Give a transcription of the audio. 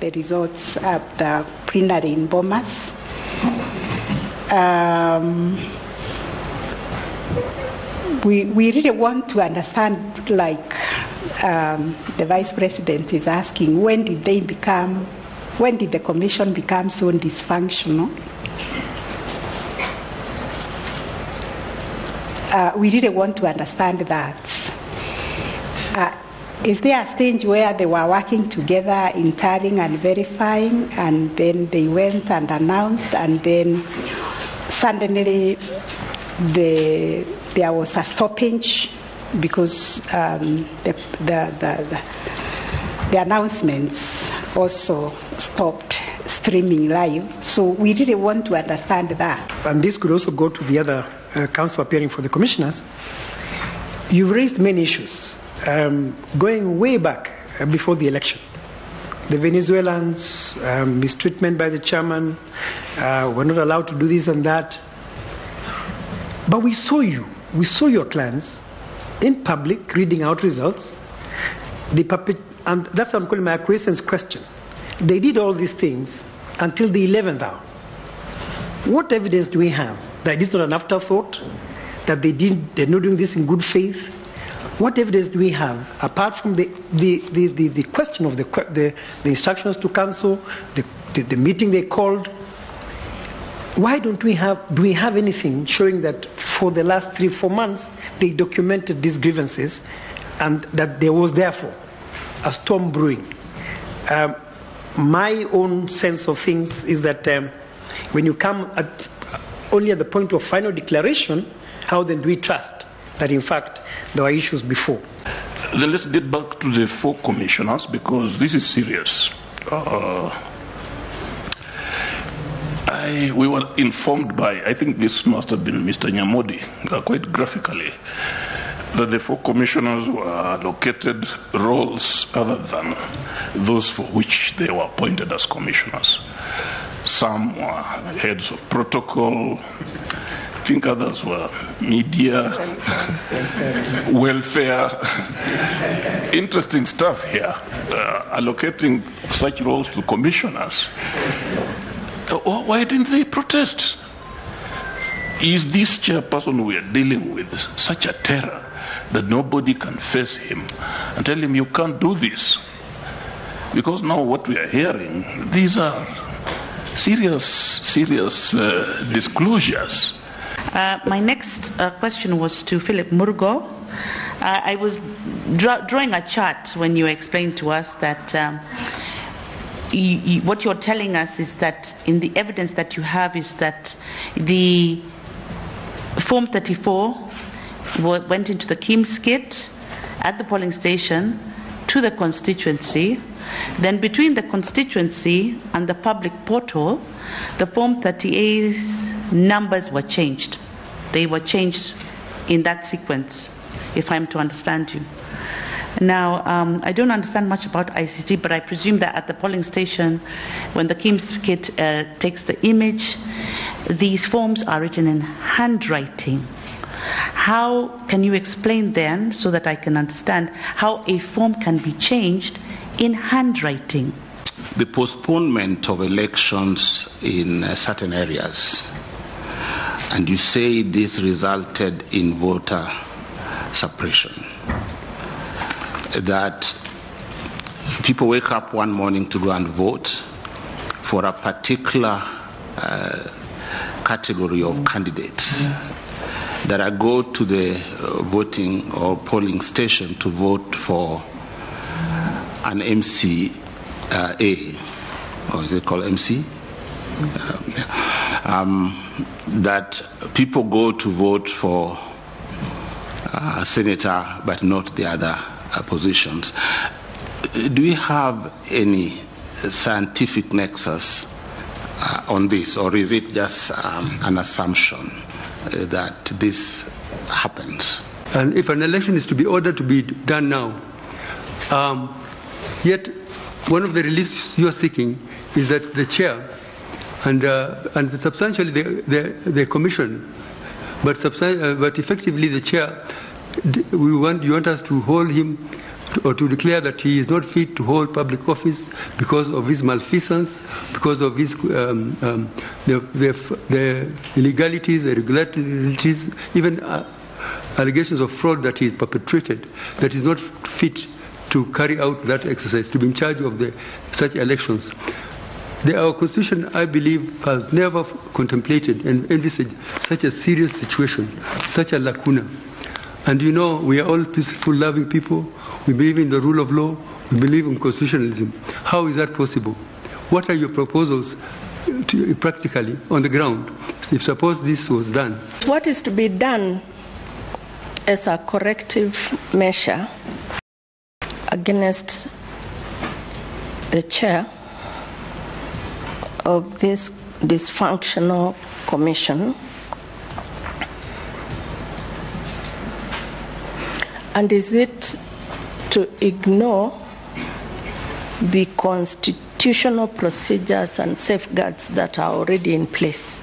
the results of the plenary in Bomas. Um, we, we really want to understand, like um, the vice president is asking, when did they become, when did the commission become so dysfunctional? Uh, we really want to understand that. Uh, is there a stage where they were working together in tallying and verifying, and then they went and announced, and then suddenly the, there was a stoppage because um, the, the, the, the announcements also stopped streaming live. So we really want to understand that. And this could also go to the other uh, counsel appearing for the commissioners. You've raised many issues um, going way back uh, before the election. The Venezuelans, um, mistreatment by the chairman, uh, were not allowed to do this and that. But we saw you, we saw your clans in public reading out results. The puppet, and that's what I'm calling my acquiescence question. They did all these things until the 11th hour. What evidence do we have that it's not an afterthought? That they did, they're not doing this in good faith? What evidence do we have, apart from the, the, the, the, the question of the, the, the instructions to counsel, the, the, the meeting they called? Why don't we have, do we have anything showing that for the last three, four months, they documented these grievances and that there was therefore a storm brewing? Um, my own sense of things is that um, when you come at only at the point of final declaration, how then do we trust that in fact there were issues before? Then let's get back to the four commissioners because this is serious. Uh, I, we were informed by, I think this must have been Mr. Nyamodi, uh, quite graphically, that the four commissioners were allocated roles other than those for which they were appointed as commissioners. Some were heads of protocol, think others were media, welfare. Interesting stuff here. Uh, allocating such roles to commissioners. Uh, why didn't they protest? Is this chairperson we are dealing with such a terror that nobody can face him and tell him you can't do this? Because now what we are hearing, these are serious, serious uh, disclosures. Uh, my next uh, question was to Philip Murgor. Uh, I was dra- drawing a chart when you explained to us that um, what you're telling us is that in the evidence that you have is that the Form 34 w- went into the KIEMS kit at the polling station to the constituency. Then, between the constituency and the public portal, the Form 38's numbers were changed. They were changed in that sequence, if I'm to understand you. Now, um, I don't understand much about ICT, but I presume that at the polling station, when the KIEMS kit uh, takes the image, these forms are written in handwriting. How can you explain then, so that I can understand, how a form can be changed in handwriting? The postponement of elections in uh, certain areas, and you say this resulted in voter suppression that people wake up one morning to go and vote for a particular uh, category of candidates that I go to the uh, voting or polling station to vote for an MC uh, A, or is it called MC? Uh, yeah. Um, that people go to vote for a senator but not the other uh, positions. Do we have any scientific nexus uh, on this, or is it just um, an assumption uh, that this happens? And if an election is to be ordered to be done now, um, yet one of the reliefs you are seeking is that the chair and, uh, and substantially the, the, the commission, but, substan- uh, but effectively the chair we want you want us to hold him or to declare that he is not fit to hold public office because of his malfeasance, because of his um, um, the, the, the, illegalities, irregularities, even uh, allegations of fraud that he is perpetrated, that is not fit to carry out that exercise, to be in charge of the, such elections. The, our constitution, I believe, has never contemplated and envisaged such a serious situation, such a lacuna. And you know, we are all peaceful, loving people. We believe in the rule of law. We believe in constitutionalism. How is that possible? What are your proposals to, practically on the ground if suppose this was done? What is to be done as a corrective measure against the chair of this dysfunctional commission. And is it to ignore the constitutional procedures and safeguards that are already in place